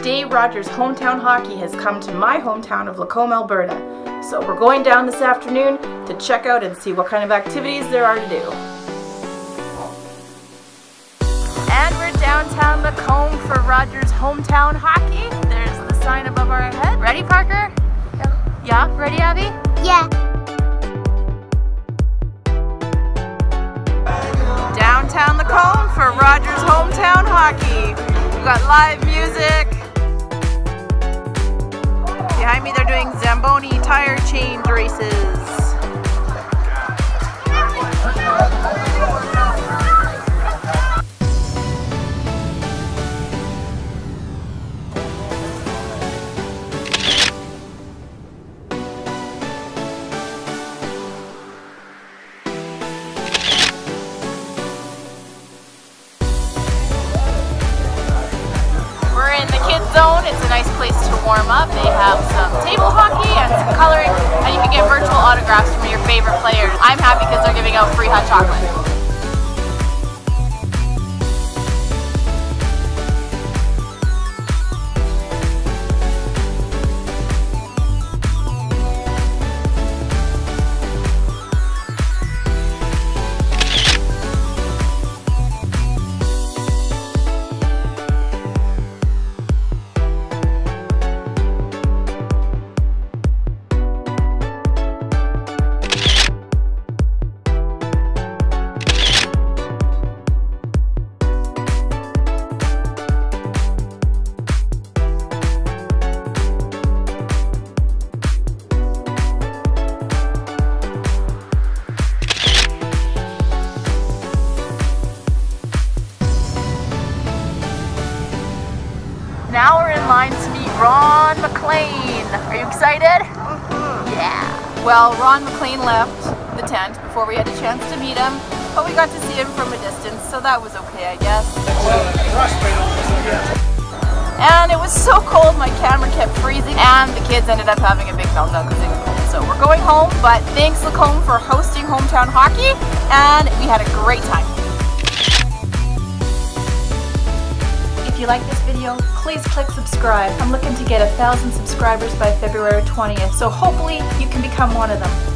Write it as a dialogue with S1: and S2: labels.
S1: Rogers Hometown Hockey has come to my hometown of Lacombe, Alberta. So we're going down this afternoon to check out and see what kind of activities there are to do. And we're downtown Lacombe for Rogers Hometown Hockey. There's the sign above our head. Ready, Parker? Yeah. Yeah? Ready, Abby?
S2: Yeah.
S1: Downtown Lacombe for Rogers Hometown Hockey. We've got live music. Zamboni tire change races. Zone. It's a nice place to warm up. They have some table hockey and some coloring, and you can get virtual autographs from your favorite players. I'm happy because they're giving out free hot chocolate. Line to meet Ron MacLean. Are you excited? Mm-hmm. Yeah. Well, Ron MacLean left the tent before we had a chance to meet him, but we got to see him from a distance, so that was okay, I guess. And it was so cold, my camera kept freezing, and the kids ended up having a big meltdown because it was cold. So we're going home, but thanks Lacombe for hosting hometown hockey, and we had a great time. You like this video, please click subscribe. I'm looking to get a thousand subscribers by February 20th, so hopefully you can become one of them.